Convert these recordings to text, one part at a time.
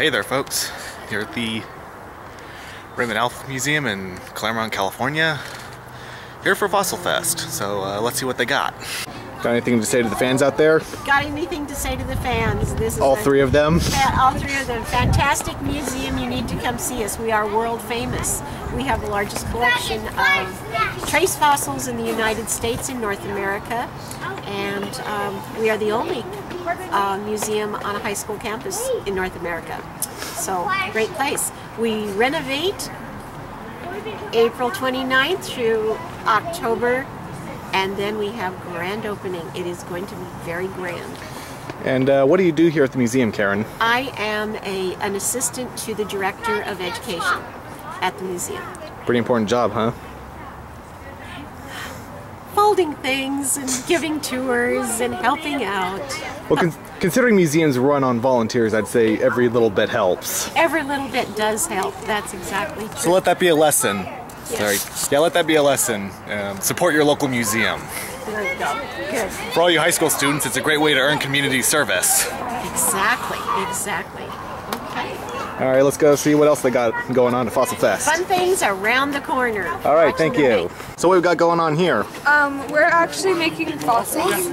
hey there, folks. Here at the Raymond Alf Museum in Claremont, California. Here for Fossil Fest, so uh, let's see what they got. Got anything to say to the fans out there? Got anything to say to the fans? This is All a- three of them? all three of them. Fantastic museum. You need to come see us. We are world famous. We have the largest collection of trace fossils in the United States in North America, and um, we are the only uh, museum on a high school campus in North America. So great place. We renovate April 29th through October, and then we have grand opening. It is going to be very grand. And uh, what do you do here at the museum, Karen? I am a, an assistant to the director of education at the museum. Pretty important job, huh? Folding things and giving tours and helping out. Well, con- considering museums run on volunteers, I'd say every little bit helps. Every little bit does help. That's exactly true. So let that be a lesson. Sorry. Yeah, let that be a lesson. Um, support your local museum. There you go. Good. For all you high school students, it's a great way to earn community service. Exactly. Exactly. Okay. All right, let's go see what else they got going on at Fossil Fest. Fun things around the corner. All right, thank you. So what we've got going on here? Um, we're actually making fossils,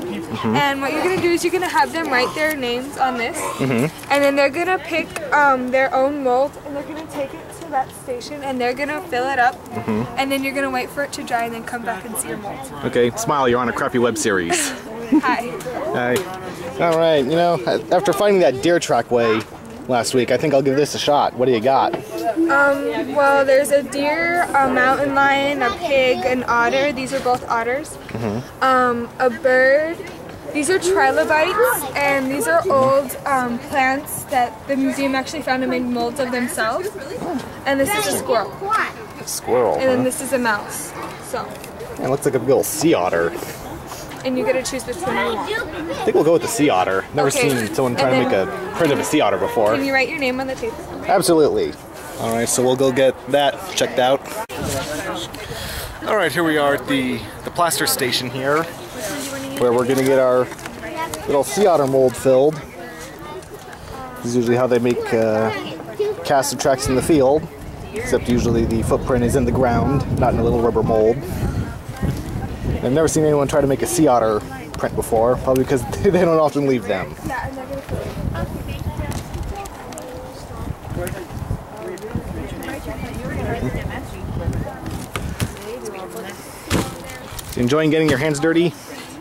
and what you're gonna do is you're gonna have them write their names on this, and then they're gonna pick um, their own mold, and they're gonna take it to that station, and they're gonna fill it up, and then you're gonna wait for it to dry, and then come back and see your mold. Okay, smile, you're on a crappy web series. Hi. Hi. All right, you know, after finding that deer trackway last week, I think I'll give this a shot. What do you got? Um, well, there's a deer, a mountain lion, a pig, an otter. These are both otters. Um, a bird. These are trilobites, and these are old um, plants that the museum actually found and made molds of themselves. And this is a squirrel, Squirrel. and then this is a mouse. So, It looks like a little sea otter. And you get to choose which one you want. I think we'll go with the sea otter. Never Okay. seen someone try to make a print of a sea otter before. Can you write your name on the paper? Absolutely. All right, so we'll go get that checked out. All right, here we are at the, the plaster station here, where we're gonna get our little sea otter mold filled. This is usually how they make uh, cast of tracks in the field, except usually the footprint is in the ground, not in a little rubber mold. I've never seen anyone try to make a sea otter print before, probably because they don't often leave them. Yeah, and they're gonna fill it. Enjoying getting your hands dirty?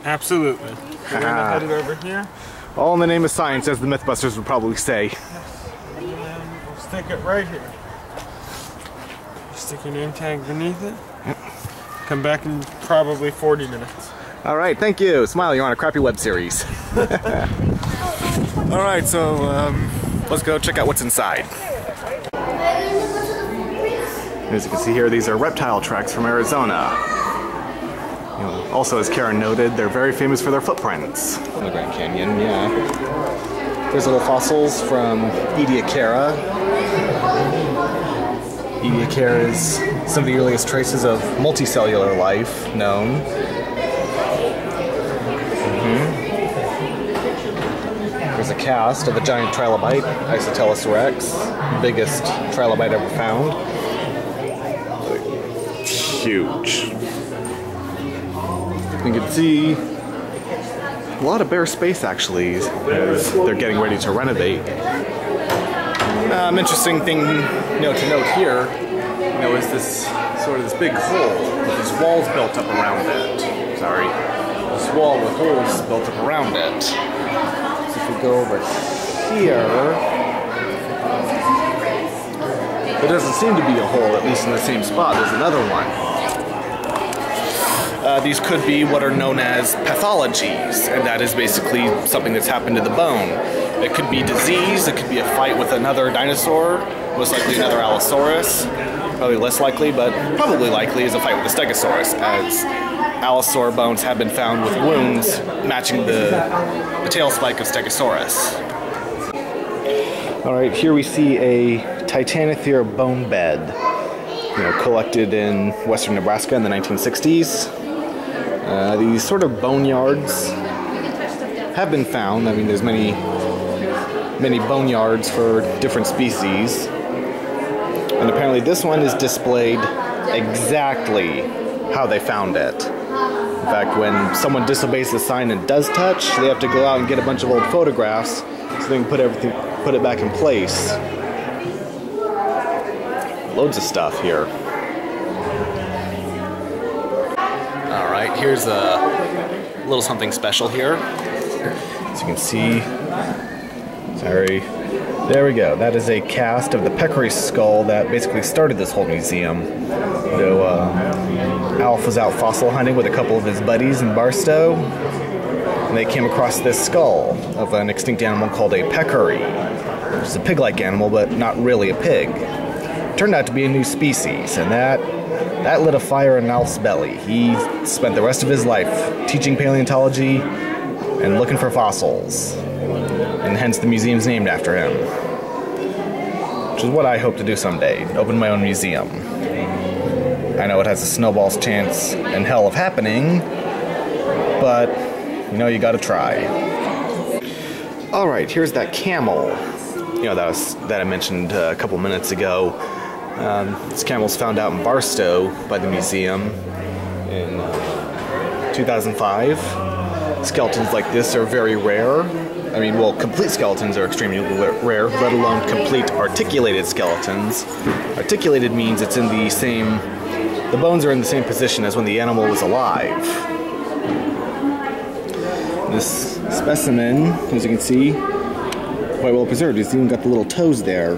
Absolutely. We're gonna ah. head it over here. All in the name of science, as the Mythbusters would probably say. And we'll stick it right here. Stick your name tag beneath it. Come back in probably 40 minutes. All right, thank you. Smile, you're on a crappy web series. All right, so um, let's go check out what's inside. As you can see here, these are reptile tracks from Arizona. You know, also, as Karen noted, they're very famous for their footprints. In the Grand Canyon, yeah. There's little fossils from Ediacara. Ediacara is some of the earliest traces of multicellular life known. Mm-hmm. There's a cast of a giant trilobite, Isotelus rex, biggest trilobite ever found. Huge. You can see a lot of bare space actually as they're getting ready to renovate. Um, interesting thing you know, to note here, you know, is this sort of this big hole with these walls built up around it. Sorry, this wall with holes built up around it. So if we go over here, there doesn't seem to be a hole, at least in the same spot. There's another one. Uh, these could be what are known as pathologies, and that is basically something that's happened to the bone. It could be disease, it could be a fight with another dinosaur, most likely another Allosaurus. Probably less likely, but probably likely is a fight with a Stegosaurus, as Allosaur bones have been found with wounds matching the, the tail spike of Stegosaurus. All right, here we see a Titanothere bone bed, you know, collected in western Nebraska in the 1960s. Uh, these sort of boneyards have been found. I mean, there's many many boneyards for different species. And apparently, this one is displayed exactly how they found it. In fact, when someone disobeys the sign and does touch, they have to go out and get a bunch of old photographs so they can put everything, put it back in place. Loads of stuff here. All right, here's a little something special here. As you can see, sorry, there we go. That is a cast of the peccary skull that basically started this whole museum. Know, uh, Alf was out fossil hunting with a couple of his buddies in Barstow, and they came across this skull of an extinct animal called a peccary, which is a pig-like animal, but not really a pig. It turned out to be a new species, and that that lit a fire in Alf's belly. He spent the rest of his life teaching paleontology and looking for fossils and hence the museum's named after him. Which is what I hope to do someday open my own museum. I know it has a snowball's chance in hell of happening, but you know, you gotta try. Alright, here's that camel. You know, that, was, that I mentioned uh, a couple minutes ago. Um, this camel's found out in Barstow by the museum in uh, 2005. Skeletons like this are very rare. I mean, well, complete skeletons are extremely rare, let alone complete articulated skeletons. Articulated means it's in the same, the bones are in the same position as when the animal was alive. This specimen, as you can see, quite well preserved. It's even got the little toes there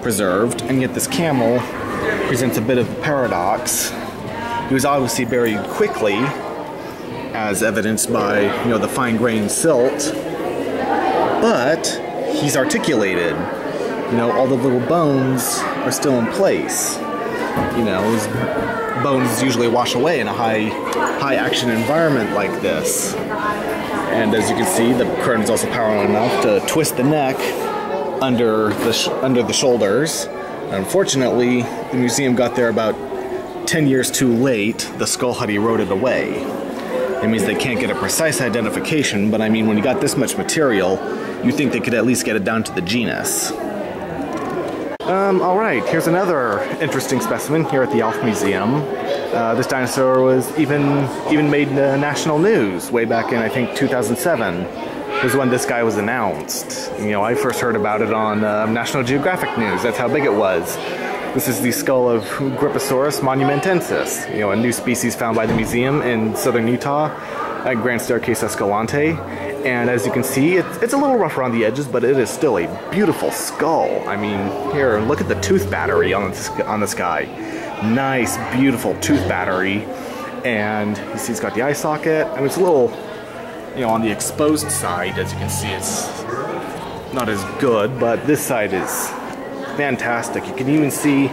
preserved, and yet this camel presents a bit of a paradox. He was obviously buried quickly, as evidenced by you know the fine-grained silt, but he's articulated. You know, all the little bones are still in place. You know, his bones usually wash away in a high, high action environment like this. And as you can see, the curtain is also powerful enough to twist the neck under the under the shoulders. Unfortunately, the museum got there about 10 years too late. The skull had eroded away. It means they can't get a precise identification, but I mean, when you got this much material, you think they could at least get it down to the genus. Um, all right, here's another interesting specimen here at the Alf Museum. Uh, this dinosaur was even even made uh, national news way back in I think 2007 was when this guy was announced. You know, I first heard about it on uh, National Geographic News. That's how big it was. This is the skull of Gryposaurus monumentensis, you know, a new species found by the museum in southern Utah at Grand Staircase Escalante. And as you can see, it's, it's a little rough around the edges, but it is still a beautiful skull. I mean, here, look at the tooth battery on this, on this guy. Nice, beautiful tooth battery. And you see it's got the eye socket. I mean, it's a little, you know, on the exposed side, as you can see, it's not as good, but this side is fantastic. You can even see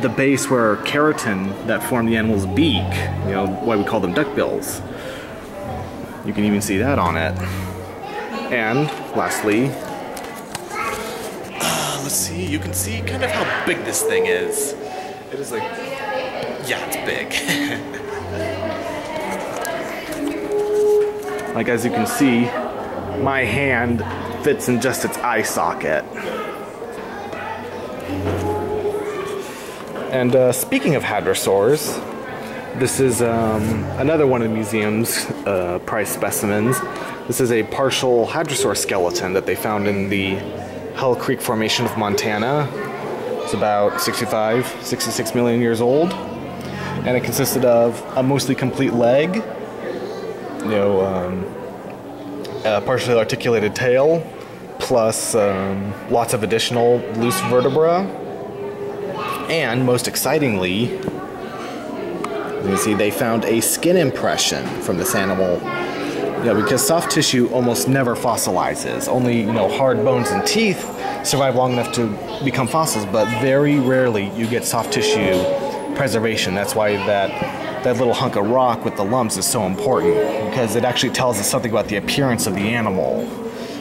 the base where keratin that formed the animal's beak, you know, why we call them duckbills. You can even see that on it. And lastly, uh, let's see, you can see kind of how big this thing is. It is like, yeah, it's big. like as you can see, my hand fits in just its eye socket. And uh, speaking of hadrosaurs, this is um, another one of the museum's uh, prize specimens. This is a partial hadrosaur skeleton that they found in the Hell Creek Formation of Montana. It's about 65, 66 million years old. And it consisted of a mostly complete leg, you know, um, a partially articulated tail, plus um, lots of additional loose vertebra. And most excitingly, you see they found a skin impression from this animal. You know, because soft tissue almost never fossilizes. Only, you know, hard bones and teeth survive long enough to become fossils, but very rarely you get soft tissue preservation. That's why that that little hunk of rock with the lumps is so important because it actually tells us something about the appearance of the animal,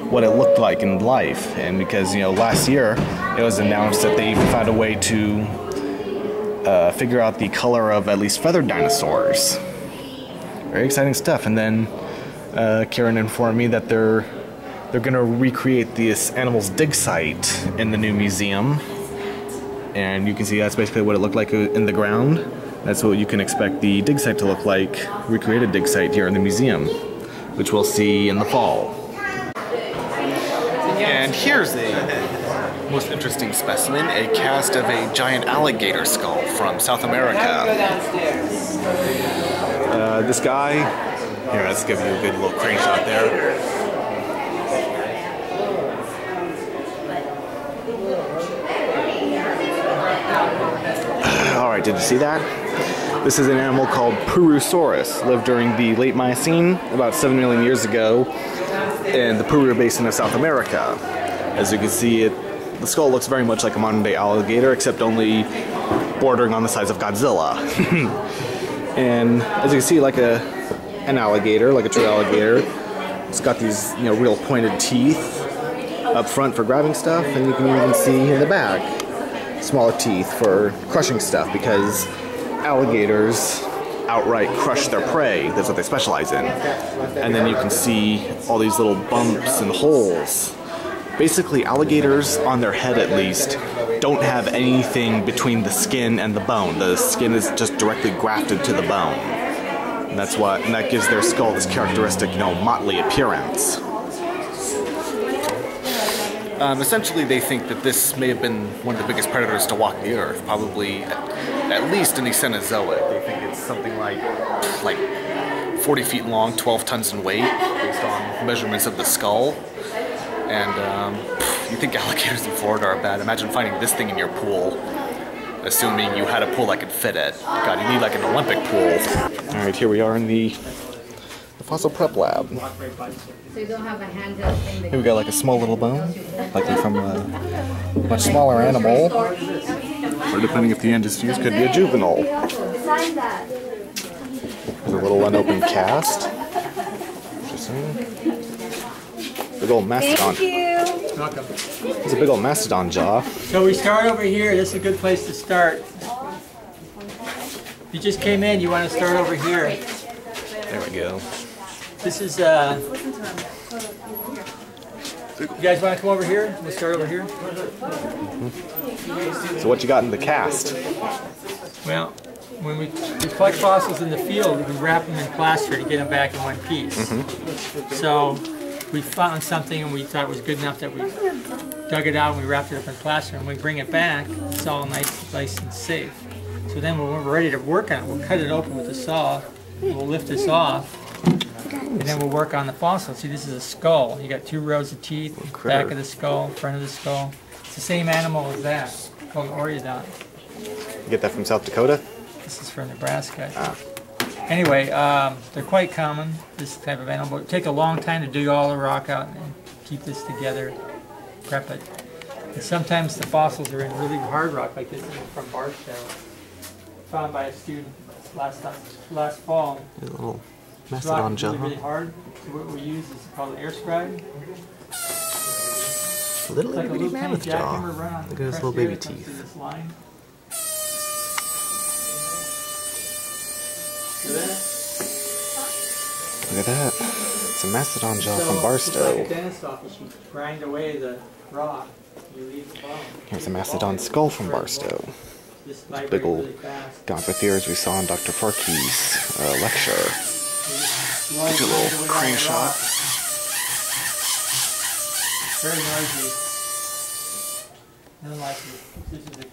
what it looked like in life. And because, you know, last year it was announced that they found a way to uh, figure out the color of at least feathered dinosaurs. Very exciting stuff. And then uh, Karen informed me that they're they're going to recreate this animal's dig site in the new museum. And you can see that's basically what it looked like in the ground. That's what you can expect the dig site to look like, recreated dig site here in the museum, which we'll see in the fall. And here's most interesting specimen, a cast of a giant alligator skull from South America. Uh, this guy, here, let's give you a good little crane shot there. All right, did you see that? This is an animal called Purusaurus, lived during the late Miocene, about 7 million years ago, in the Puru Basin of South America. As you can see, it the skull looks very much like a modern day alligator, except only bordering on the size of Godzilla. and as you can see, like a an alligator, like a true alligator, it's got these you know real pointed teeth up front for grabbing stuff, and you can even see in the back smaller teeth for crushing stuff because alligators outright crush their prey. That's what they specialize in. And then you can see all these little bumps and holes. Basically, alligators, on their head at least, don't have anything between the skin and the bone. The skin is just directly grafted to the bone. And that's what, and that gives their skull this characteristic, you know, motley appearance. Um, essentially, they think that this may have been one of the biggest predators to walk the earth, probably at, at least in the Cenozoic. They think it's something like like 40 feet long, 12 tons in weight, based on measurements of the skull. And um, you think alligators in Florida are bad? Imagine finding this thing in your pool, assuming you had a pool that could fit it. God, you need like an Olympic pool. All right, here we are in the, the fossil prep lab. So you don't have a thing Here we got like a small little bone, likely from a much smaller animal. Or depending if the end is used, could be a juvenile. There's a little unopened cast. Interesting. Big old mastodon. Thank you. Welcome. It's a big old mastodon jaw. So we start over here. This is a good place to start. If You just came in. You want to start over here. There we go. This is. Uh, you guys want to come over here? We'll start over here. So what you got in the cast? Well, when we, we collect fossils in the field, we wrap them in plaster to get them back in one piece. So we found something and we thought it was good enough that we dug it out and we wrapped it up in plaster. And we bring it back, it's all nice, nice and safe. So then when we're ready to work on it, we'll cut it open with the saw. We'll lift this off. And then we'll work on the fossil. See, this is a skull. You got two rows of teeth, back of the skull, front of the skull. It's the same animal as that, called Oreodont. You get that from South Dakota? This is from Nebraska. Ah. Anyway, um, they're quite common, this type of animal. It take a long time to dig all the rock out and keep this together, prep it. And sometimes the fossils are in really hard rock, like this one from Barstow, found by a student last time, last fall. A little rock is really, really hard. So what we use is called air scribe. Little It's like a bitty little mammoth jaw. jackhammer run on Look at his little baby that comes through teeth. this line. See that? Look at that. It's a mastodon jaw So, from It's like a dentist office, you grind away the rock, you leave the bone. Here's a mastodon skull from Barstow. This big vibrates old really fast. Gomphotheres we saw in Dr. Farkey's uh, lecture. You Get a little away crane shot. Very noisy. Unlike this. This is a